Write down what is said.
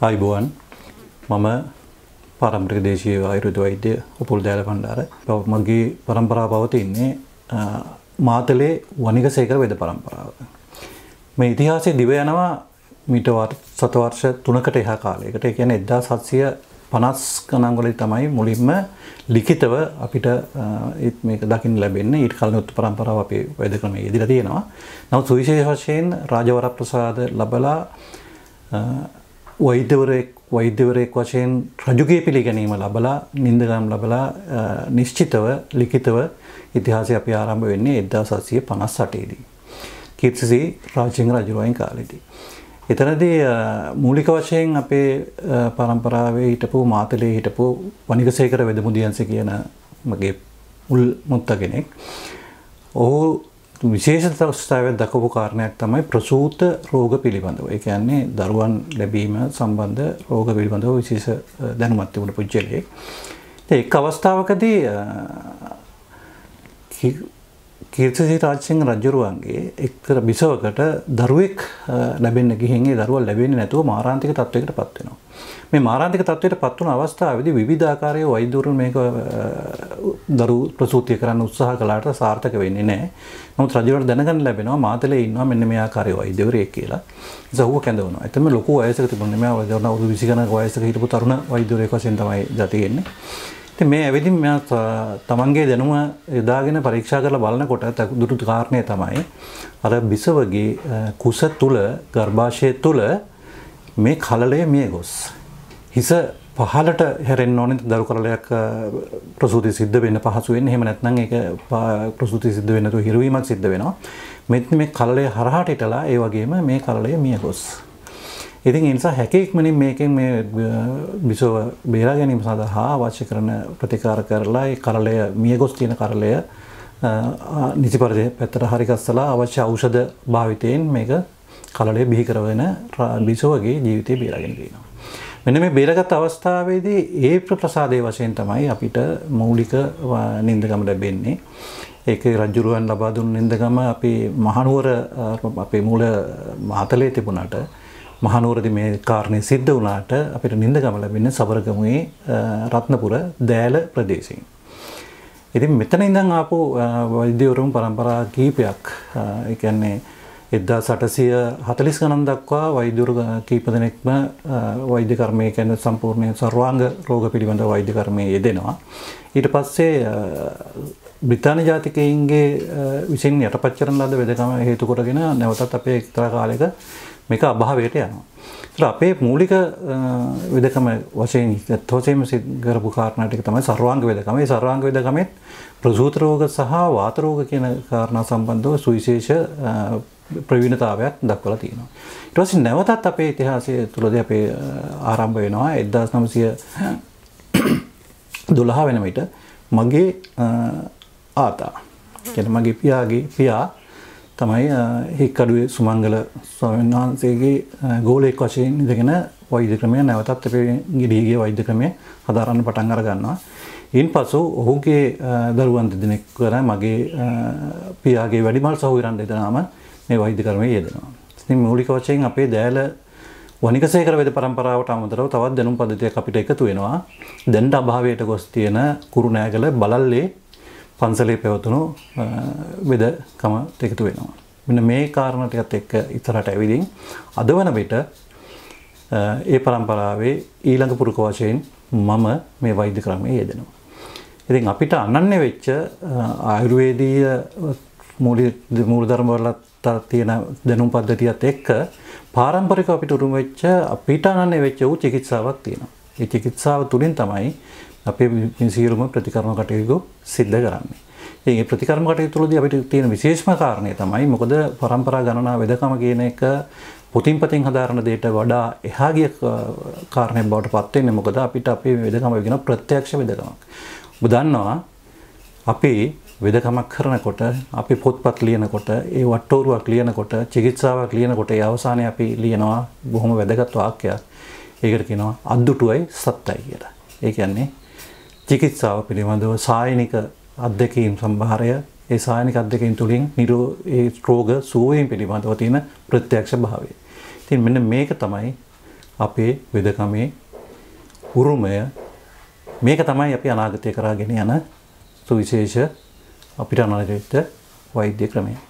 ආයිබෝවන් මම පාරම්පරික දේශීය ආයුර්වේද වෛද්‍ය උපුල් දෑල පණ්ඩාර. මගේ පරම්පරාව පවතින්නේ මාතලේ වනිගසේකර වෙද පරම්පරාව. මේ ඉතිහාසයේ දිව යනවා මීට සතවර්ෂ තුනකට එහා කාලයකට. ඒ කියන්නේ 1750 ගණන් වලදී තමයි මුලින්ම ලිඛිතව අපිට මේක දකින්න ලැබෙන්නේ. ඊට කලින් පරම්පරාව අපේ වෛද්‍ය ක්‍රමයේ ඉදිරියට තියෙනවා. නමුත් සුවිශේෂ වශයෙන් රාජවරප්‍රසාද ලැබලා වෛද්‍යවරයෙක් වෛද්‍යවරයෙක් වශයෙන් රජුගේ පිළිගැනීම ලබලා නින්දගම් ලබලා නිශ්චිතව ලිඛිතව ඉතිහාසය අපි ආරම්භ වෙන්නේ 1758 දී. කීර්තිසී රාජසිංහ රජුරුවන්ගේ කාලෙදී. එතනදී මූලික වශයෙන් අපේ පරම්පරාවේ හිටපු මාතලේ හිටපු වනිගසේකර වෙදමුදියන්ස කියන මගේ මුල් මුත්ත කෙනෙක්. ඔහු විශේෂ අවස්ථාවක් දක්වපු කාරණයක් තමයි ප්‍රසූත රෝග පිළිබඳව. ඒ කියන්නේ දරුවන් ලැබීම සම්බන්ධ රෝග පිළිබඳව විශේෂ දැනුමක් තිබුණ පුජ්‍යලෙක්. එක් අවස්ථාවකදී කීර්තිසී රාජසිංහ රජුරුවන්ගේ එක්තර බිසවකට දරුවෙක් ලැබෙන්න ගිහින් ඒ දරුවා ලැබෙන්නේ නැතුව මාරාන්තික තත්වයකට පත් වෙනවා. මේ මාරාන්තික තත්වයට පත් වුණ අවස්ථාවේදී විවිධ ආකාරයේ වෛද්‍යවරුන් මේක දරු ප්‍රසූතිය කරන්න උත්සාහ කළාට සාර්ථක වෙන්නේ නැහැ. නමුත් රජුට දැනගන්න ලැබෙනවා මාතලේ ඉන්නවා මෙන්න මේ ආකාරයේ වෛද්‍යවරයෙක් කියලා. ඒ ඌව කැඳවනවා. එතම ලොකු වයසක තිබුණේ මෙයා වෛද්‍යවරුන් අවුරුදු 20 ගණනක වයසක හිටපු තරුණ වෛද්‍යවරයෙක් වශයෙන් තමයි ජාතියෙන්නේ. ඉතින් මේ ඇවිදින් මෙයා තමන්ගේ දැනුම යොදාගෙන පරීක්ෂා කරලා බලනකොට දුටු කාරණය තමයි අර බිසවගේ කුස තුල ගර්භාෂය තුල මේ කලලය මිය ගොස්. හිස පහලට හැරෙන්න ඕනේ දරු කරලයක් ප්‍රසූති සිද්ධ වෙන්න පහසු වෙන්නේ. එහෙම නැත්නම් ඒක ප්‍රසූති සිද්ධ වෙන්න තු හිරවීමක් සිද්ධ වෙනවා. මෙත් මේ කලලය හරහාට ඉටලා ඒ වගේම මේ කලලය මිය ගොස්. ඉතින් ඒ නිසා හැකීක්මනින් මේකෙන් මේ බිසව බේරා ගැනීම සඳහා අවශ්‍ය කරන ප්‍රතිකාර කරලා ඒ කරලය මිය ගොස් තියෙන කරලය නිසි පරිදි පැත්තට හරි ගස්සලා අවශ්‍ය ඖෂධ භාවිතයෙන් මේක කලලය බිහි කරවන බිසවගේ ජීවිතය බේරාගෙන තියෙනවා. මෙන්න මේ බේරගත් අවස්ථාවේදී ඒ ප්‍රසාදයේ වශයෙන් තමයි අපිට මූලික නින්දගම ලැබෙන්නේ. ඒක රජුරුවන් ලබා දුන්න නින්දගම අපේ මහනුවර අපේ මූල මාතලේ තිබුණාට මහනුවරදි මේ කාරණය සිද්ධ වුණාට අපිට නින්දගම ලැබෙන්නේ සබරගමුවේ රත්නපුර දෑල ප්‍රදේශයෙන්. ඉතින් මෙතන ඉඳන් ආපු වෛද්‍යවරුන් පරම්පරා කීපයක් ඒ කියන්නේ 1840 ගණන් දක්වා වෛද්‍යවරු කීප දෙනෙක්ම වෛද්‍ය කර්මයේ කියන්නේ සම්පූර්ණ සර්වාංග රෝග පිළිබඳ වෛද්‍ය කර්මයේ යෙදෙනවා. ඊට පස්සේ බ්‍රිතාන්‍ය ජාතිකයින්ගේ විසින් යටපත් කරන ලද වෙදකම හේතු කොටගෙන නැවතත් අපේ එක්තරා කාලයක මේක අභාවයට යනවා. ඒත් අපේ මූලික වෙදකම වශයෙන් තෝසෙම කරපු කාරණා ටික තමයි සර්වාංග වෙදකම. ඒ සර්වාංග වෙදකමෙත් ප්‍රසූත රෝග සහ වාත රෝග කියන කාරණා සම්බන්ධව සුවිශේෂ ප්‍රවීණතාවයක් දක්වලා තියෙනවා. ඊට පස්සේ නැවතත් අපේ ඉතිහාසය තුලදී අපේ ආරම්භ වෙනවා 1912 වෙන විට මගේ ආතා කියන්නේ මගේ පියාගේ පියා තමයි හික්කඩුවේ සුමංගල ස්වාමීන් වහන්සේගේ ගෝලයෙක් වශයෙන් ඉඳගෙන වෛද්‍ය ක්‍රමය නැවතත් අපේ ගිරියගේ වෛද්‍ය ක්‍රමය හදාරන්න පටන් අර ගන්නවා. ඉන් පසු ඔහුගේ දරුවන් දෙදෙනෙක් කර මගේ පියාගේ වැඩිමල් සහෝදරයන් දෙදෙනාම මේ වෛද්‍ය ක්‍රමයේ යෙදෙනවා. ඉතින් මූලික වශයෙන් අපේ දෑල වනිකසේකර වේද පරම්පරාවට අමතරව තවත් දැනුම් පද්ධතියක් අපිට එකතු වෙනවා. දැන්ට අභාවයට ගොස් තියෙන කුරුණෑගල බලල්ලේ පන්සලේ පැවතුණු වෙදකම එකතු වෙනවා. මෙන්න මේ කාරණා ටිකත් එක්ක ඉස්සරහට ඇවිදින් අද වන විට ඒ පරම්පරාවේ ඊළඟ පුරුක වශයෙන් මම මේ වෛද්‍ය ක්‍රමයේ යෙදෙනවා. ඉතින් අපිට අනන්‍ය වෙච්ච ආයුර්වේදීය මූලධර්ම වල තියෙන දැනුම් පද්ධතියත් එක්ක පාරම්පරිකව අපිට උරුම වෙච්ච අපිට අනන්‍ය වෙච්ච වූ චිකිත්සාවක් තියෙනවා. ඒ චිකිත්සාව තුලින් තමයි අපේ සියලුම ප්‍රතිකර්ම කටයුතු සිද්ධ කරන්නේ. ඒ ප්‍රතිකර්ම කටයුතු තුළදී අපිට තියෙන විශේෂම කාරණය තමයි මොකද පරම්පරා ගණනා වෙදකම කියන එක පුතින් පතින් හදාරන දෙයට වඩා එහා ගිය කාරණයක් බවට පත් වෙන්නේ මොකද අපිට අපේ වෙදකම වෙන ප්‍රත්‍යක්ෂ වෙදකමක්. ඔබ දන්නවා අපි වෙදකමක් කරනකොට අපි පොත්පත් ලියනකොට ඒ වට්ටෝරුවක් ලියනකොට චිකිත්සාවක් ලියනකොට ඒ අවසානයේ අපි ලියනවා බොහොම වැදගත් වාක්‍යයක්. ඒකට කියනවා අද්දුටුවයි සත්තයි කියලා. ඒ කියන්නේ චිකිත්සාව පිළිබඳව සායනික අත්දැකීම් සම්භාරය ඒ සායනික අත්දැකීම් තුළින් නිරෝ ඒ රෝග සුවවීම පිළිබඳව තියෙන ප්‍රත්‍යක්ෂ භාවය. ඉතින් මෙන්න මේක තමයි අපේ වෙදකමේ උරුමය මේක තමයි අපි අනාගතය කරාගෙන යන සුවිශේෂ අපිට අනාගත වෛද්‍ය ක්‍රමය.